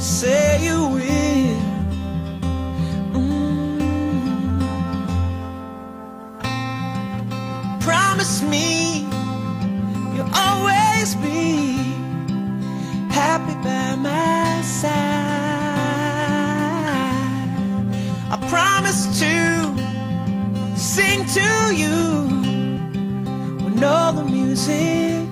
say you will. Mm. Promise me you'll always be happy by my side. I promise to sing to you when all the music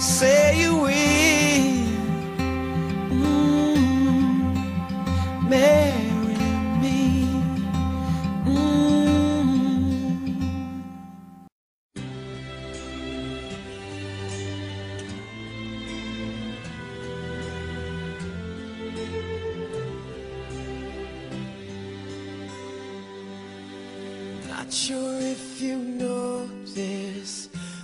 say you will. Mm, marry me. Mm. Not sure if you know this,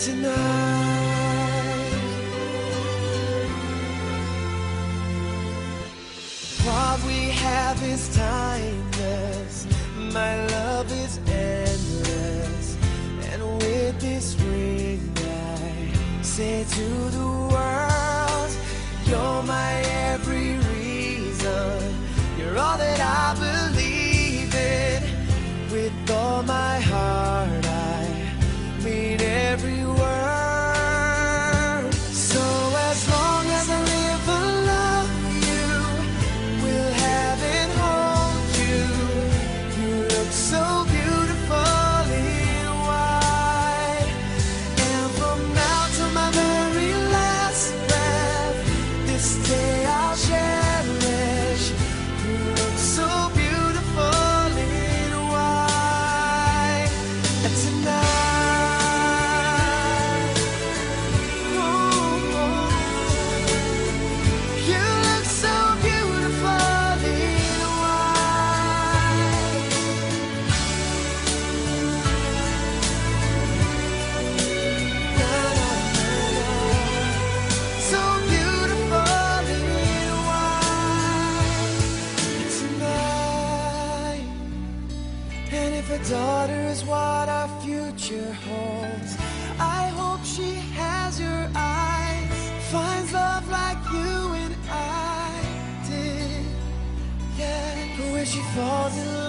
tonight. What we have is timeless. My love is endless. And with this ring, I say to the world, You're my falls in love.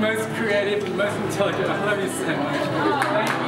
most creative, most intelligent. I love you so much.